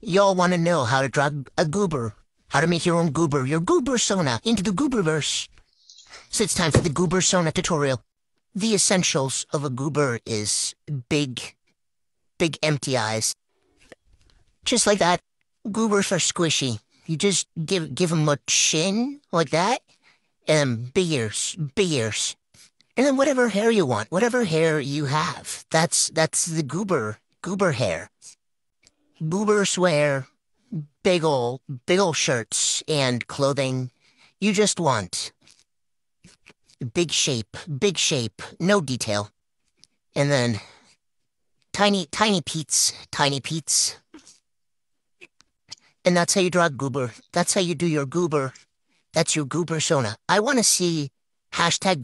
Y'all want to know how to draw a goober, how to make your own goober, your goober sona into the gooberverse. So it's time for the goober sona tutorial. The essentials of a goober is big, big empty eyes. Just like that. Goobers are squishy. You just give give them a chin like that, and big ears, big ears, and then whatever hair you want, whatever hair you have. That's that's the goober goober hair. Goobers wear big ol' big ol' shirts and clothing. You just want big shape, big shape, no detail, and then tiny tiny peats, tiny peats. And that's how you draw goober. That's how you do your goober. That's your goober persona. I want to see hashtag